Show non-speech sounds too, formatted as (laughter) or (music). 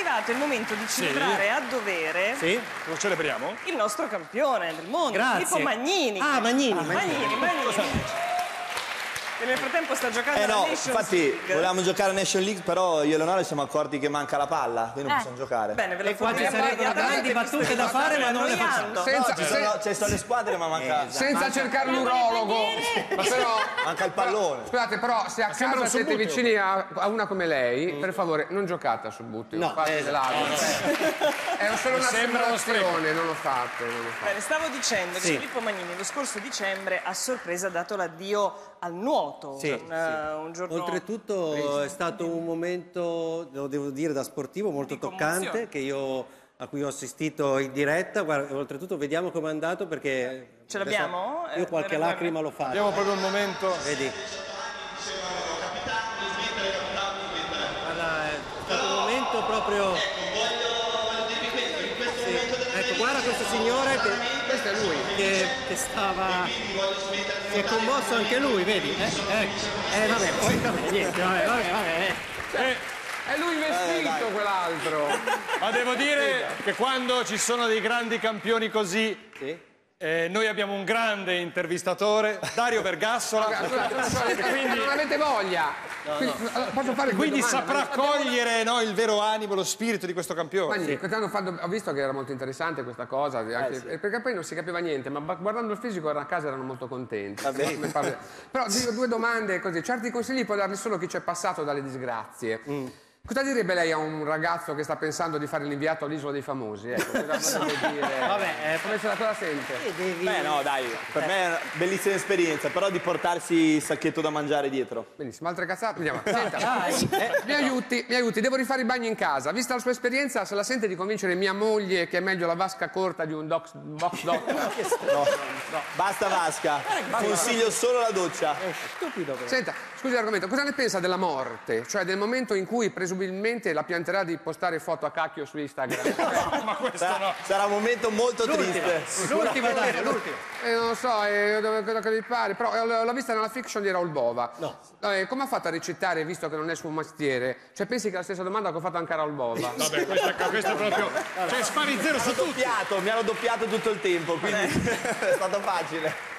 arrivato il momento di celebrare a dovere Sì? Lo celebriamo? il nostro campione del mondo, Grazie. Filippo Magnini. Ah, Magnini, Magnini, Magnini. Che nel frattempo sta giocando Eh no, Nations infatti League. volevamo giocare a Nation League, però io e Leonardo ci siamo accorti che manca la palla, quindi non Eh. possiamo giocare. Bene, ve lo E qua ci sarebbero grandi battute da fare, ma non le facciamo. Senza, Ci sono, ci sono le squadre, ma manca, senza cercare l'urologo. Ma però, manca il pallone. scusate, però se a sembra casa siete vicini a, a una come lei, per favore, non giocate a subbuteo. No, esatto. dell'altro. È solo una sembra uno simulazione, non lo fate, non lo fate. Bene, stavo dicendo che. Filippo Magnini lo scorso dicembre a sorpresa ha dato l'addio al nuoto. Sì, un, eh, un giorno Oltretutto è stato un momento, lo devo dire da sportivo, molto Di toccante che io, a cui ho assistito in diretta. Guarda, oltretutto vediamo com'è andato perché... Ce l'abbiamo? Io Eh, qualche guarda, lacrima l'ho fatta. Abbiamo proprio il momento. Vedi? Guarda, è stato un momento proprio... Ecco, guarda questo signore che, Questo è lui. che, che stava... Si è commosso anche lui, vedi? Eh, ecco. eh vabbè, poi vabbè, niente, vabbè, vabbè, vabbè. Eh, È lui vestito quell'altro. ma devo dire che quando ci sono dei grandi campioni così, Sì. Eh, noi abbiamo un grande intervistatore, Dario Vergassola, scusate, non avete voglia. Quindi, allora, posso fare due quindi saprà cogliere no, il vero animo, lo spirito di questo campione. Quest'anno fatto- ho visto che era molto interessante questa cosa, anche- eh, perché poi non si capiva niente, ma guardando il fisico era a casa erano molto contenti. Però dico due domande così, certi consigli può darli solo chi c'è passato dalle disgrazie. Cosa direbbe lei a un ragazzo che sta pensando di fare l'inviato all'isola dei famosi? Ecco, cosa (laughs) potrebbe dire? Vabbè, eh, come se la cosa sente? Devi... Beh no dai, per me è una bellissima esperienza, però di portarsi il sacchetto da mangiare dietro. Benissimo, altre cazzate? Andiamo. (laughs) Senta, eh, mi aiuti, mi aiuti, devo rifare i bagni in casa. Vista la sua esperienza, se la sente di convincere mia moglie che è meglio la vasca corta di un dox, box dog? (laughs) No, basta vasca, consiglio solo la doccia. Stupido però. Senta, scusi l'argomento, cosa ne pensa della morte? Cioè del momento in cui presumibilmente la pianterà di postare foto a cacchio su Instagram? (laughs) Ma questo no. Sarà, un momento molto triste. L'ultima, dai, l'ultima. Eh, non lo so, eh, dove, quello che vi pare, però eh, l'ho vista nella fiction di Raul Bova. No. Eh, come ha fatto a recitare visto che non è suo mestiere? Cioè pensi che è la stessa domanda che ho fatto anche a Raul Bova? Vabbè, questo, questo è proprio... Cioè, spari zero su. Doppiato, mi hanno doppiato tutto il tempo, quindi (laughs) è stato facile.